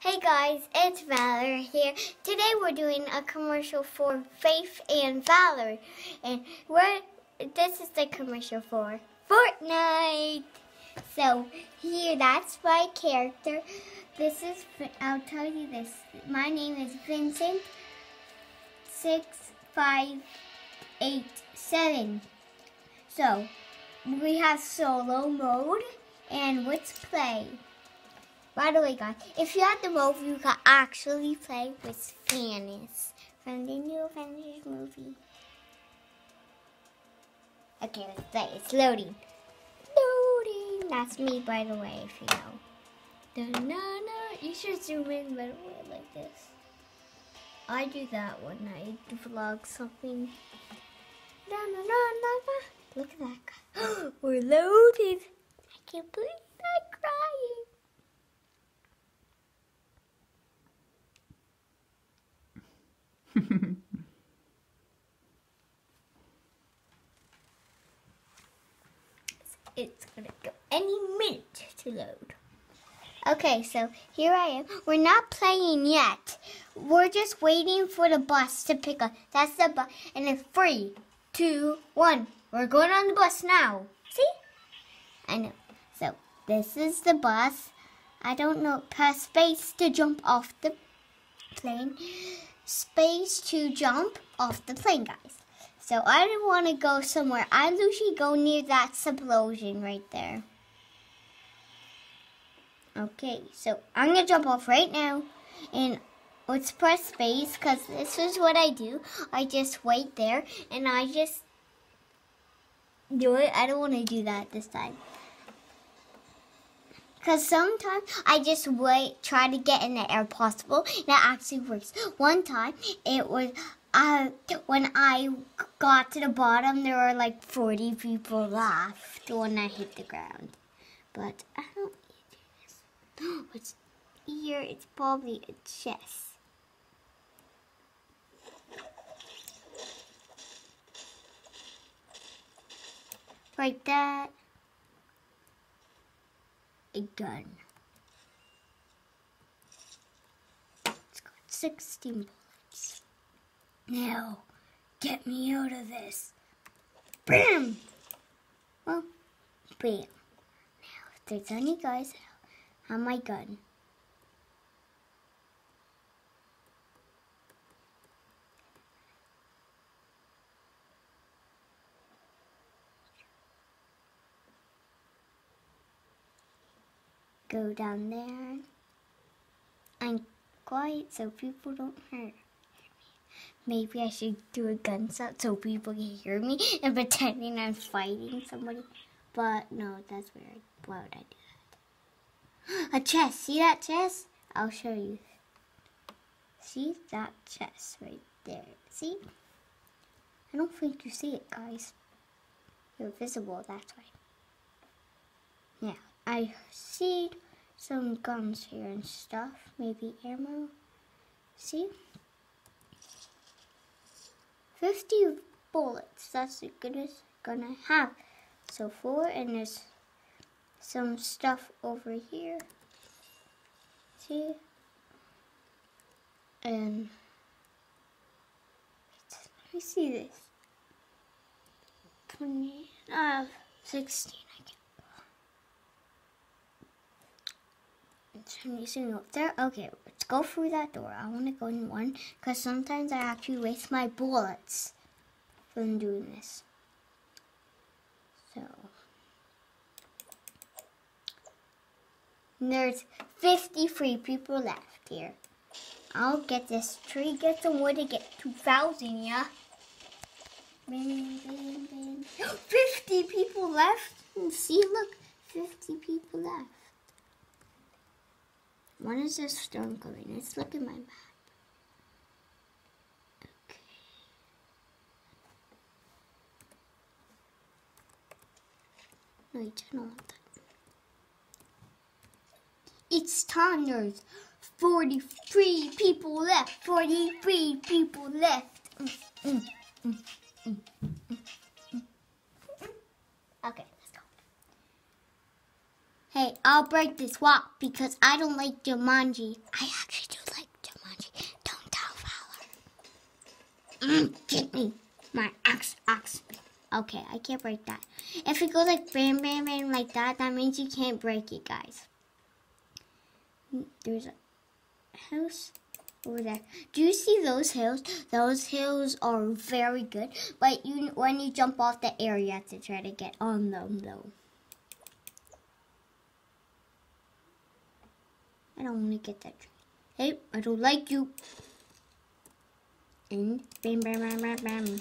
Hey guys, it's Valor here. Today we're doing a commercial for Faith and Valor. And we're, this is the commercial for Fortnite. So here, that's my character. This is, I'll tell you this. My name is Vincent. Six, five, eight, seven. So, we have solo mode and let's play. By the way, guys, if you had the mode, you could actually play with Fannis from the new Avengers movie. Okay, let's play. It's loading. Loading. That's me, by the way, if you know. Da, na, na. You should zoom in, by the way, like this. I do that when I vlog something. Da, na, na, na, na. Look at that guy. We're loaded. I can't believe I'm crying. it's gonna go any minute to load. Okay, so here I am. We're not playing yet. We're just waiting for the bus to pick up. That's the bus. And it's three, two, one. We're going on the bus now. See? I know. So this is the bus. I don't know. Press space to jump off the plane. Space to jump off the plane, guys. So I want to go somewhere. I usually go near that explosion right there. Okay, so I'm going to jump off right now. And let's press space because this is what I do. I just wait there and I just do it. I don't want to do that this time. Because sometimes I just wait, try to get in the air possible, and it actually works. One time, it was uh, when I got to the bottom, there were like 40 people left when I hit the ground. But I don't this. It's here, it's probably a chest. Like that. A gun. It's got 16 bullets. Now, get me out of this. Bam! Well, bam. Now, if there's any guys, have my gun. Go down there. I'm quiet so people don't hear me. Maybe I should do a gun shot so people can hear me and pretending I'm fighting somebody. But no, that's weird. Why would I do that? A chest. See that chest? I'll show you. See that chest right there. See? I don't think you see it, guys. You're visible, that's why. Yeah, I see some guns here and stuff. Maybe ammo. See? 50 bullets. That's the goodest gonna have. So four, and there's some stuff over here. See? And let me see this. 20, uh, 16, I guess. Anything up there? Okay, let's go through that door. I want to go in one because sometimes I actually waste my bullets from doing this. So, there's 53 people left here. I'll get this tree, get some wood to get 2,000, yeah? 50 people left. Hmm, see, look, 50 people left. When is this storm coming? Let's look at my map. Okay. No, I don't want that. It's. There's 43 people left. 43 people left. Mm, mm, mm, Hey, I'll break this walk because I don't like Jumanji. I actually do like Jumanji. Don't tell Fowler. Mm, get me. My axe, axe. Okay, I can't break that. If it goes like bam, bam, bam like that, that means you can't break it, guys. There's a house over there. Do you see those hills? Those hills are very good, but you when you jump off the have to try to get on them though. I don't want to get that. Hey, I don't like you. And bam, bam, bam, bam, bam.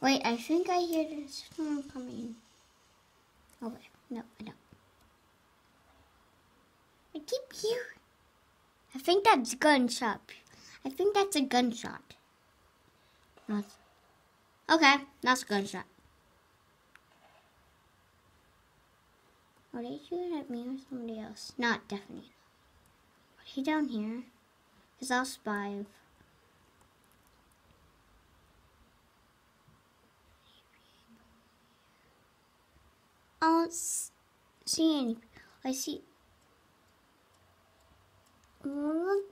Wait, I think I hear the storm coming. Oh, wait. No, I don't. I keep hearing. I think that's gunshot. I think that's a gunshot. Okay, that's a gunshot. Are they shooting at me or somebody else? Not definitely. Are he down here? Because I'll spy. I don't see any. I see.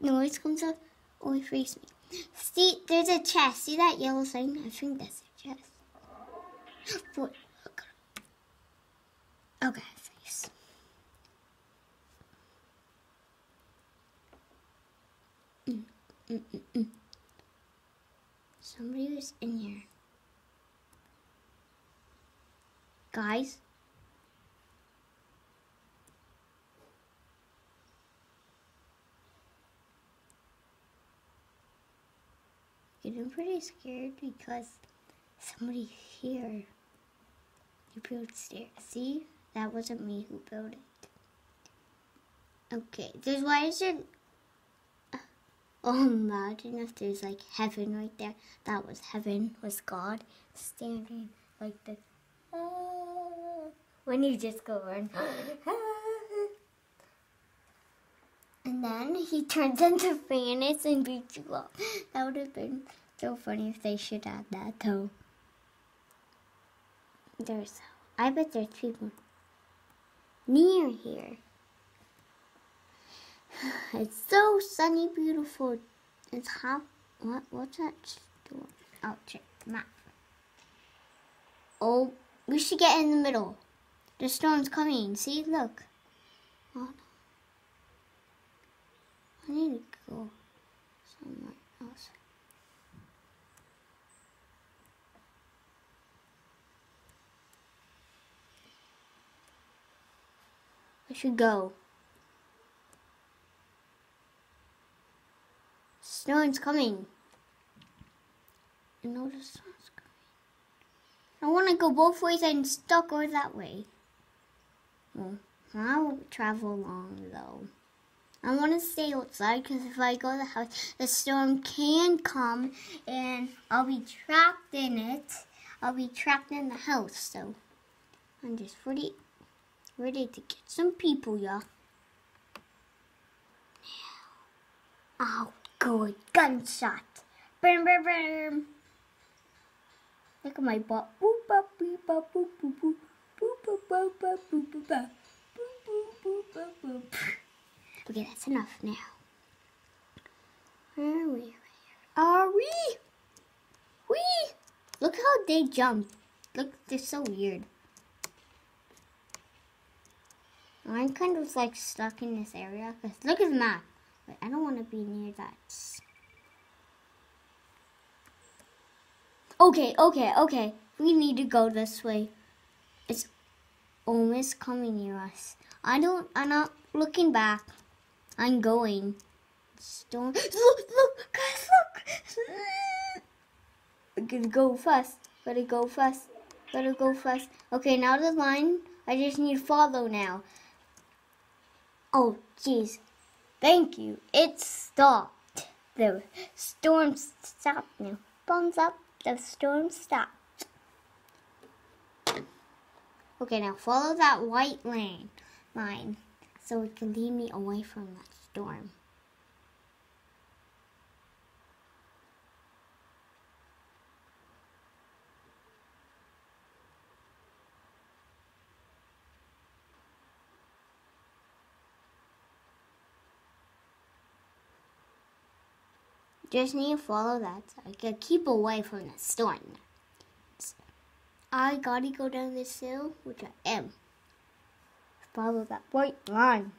Noise comes up. Oh, he frees me. See, there's a chest. See that yellow thing? I think that's a chest. What? Okay, face. Somebody was in here. Guys, getting pretty scared because somebody here. You built stairs. See? That wasn't me who built it. Okay, there's why is there Oh imagine if there's like heaven right there. That was heaven, was God standing like this. when you just go in. And then he turns into Fanus and beats you up. That would have been so funny if they should add that though. There's, I bet there's people near here. It's so sunny, beautiful. It's hot. What? What's that store? Oh, check map. Oh, we should get in the middle. The storm's coming. See, look. Oh, I need to go somewhere else. I should go. Storm's coming. I know the storm's coming. I want to go both ways and stuck or that way. Well, I'll travel along though. I want to stay outside because if I go to the house, the storm can come and I'll be trapped in it. I'll be trapped in the house, so I'm just ready, ready to get some people, y'all. Now, I'll Good gunshot. Boom, boom, boom. Look at my butt. Boop, boop, boop, boop, boop, boop, boop. Okay, that's enough now. Where are we? Are we? We! Look how they jump. Look, they're so weird. I'm kind of like stuck in this area because look at the map. I don't want to be near that. Okay, okay, okay. We need to go this way. It's almost coming near us. I don't, I'm not looking back. I'm going. Storm. Look, look, guys, look. I gotta go fast. Gotta go fast. Gotta go fast. Okay, now the line. I just need to follow now. Oh, jeez. Thank you. It stopped. The storm stopped now. Thumbs up. The storm stopped. Okay, now follow that white line. line so it can lead me away from that storm. Just need to follow that. I can keep away from the storm. I gotta go down this hill, which I am. Follow that white line.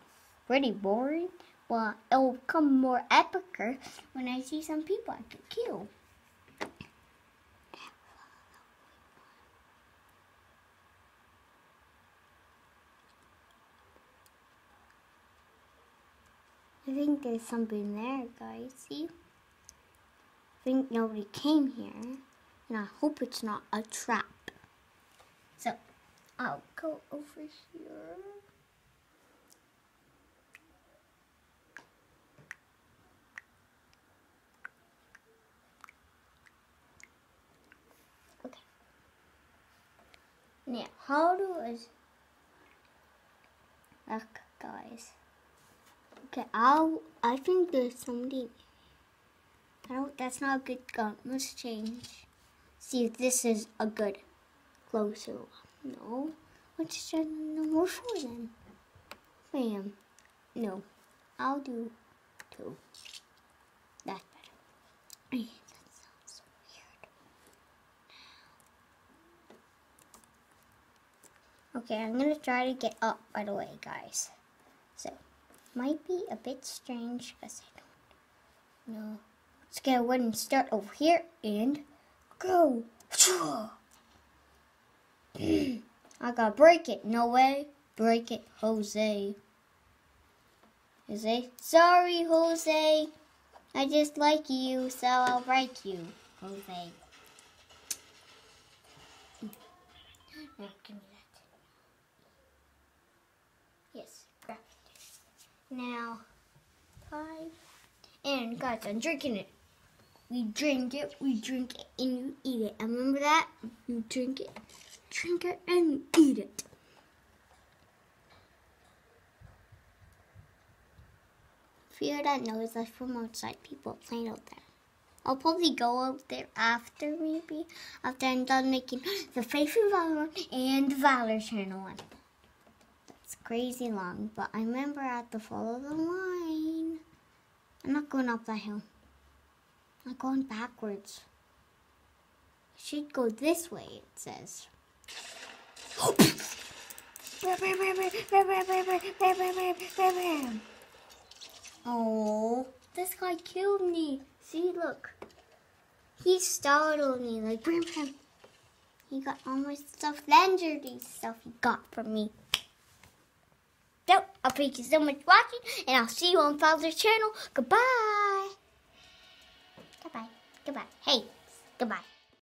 Pretty boring, but it'll become more epicer when I see some people I can kill. I think there's something there, guys. See? I think nobody came here, and I hope it's not a trap. So, I'll go over here. Okay. Now, how do I... Look, guys. Okay, I'll. I think there's somebody. Don't. That's not a good gun. Let's change. See if this is a good closer one. No. Let's try number four then. Bam. No. I'll do two. That's better. That sounds so weird. Okay, I'm gonna try to get up right away, guys. So might be a bit strange because I don't know. Let's get a wooden start over here and go. I gotta break it. No way. Break it, Jose. Jose? Sorry, Jose. I just like you, so I'll break you, Jose. Give me that. Yes. Now, five. And guys, I'm drinking it. We drink it, we drink it, and you eat it. And remember that? You drink it, drink it, and you eat it. Hear that noise, that's from outside people playing out there. I'll probably go out there after, maybe, after I'm done making the Faith and Valor and the Valor channel one. That's crazy long, but I remember I have to follow the line. I'm not going up that hill. I'm going backwards. I should go this way, it says. Oh, this guy killed me. See, look. He startled me like bam. He got all my stuff, legendary stuff he got from me. So, I'll thank you so much for watching, and I'll see you on Father's channel. Goodbye. Goodbye. Goodbye. Hey, goodbye.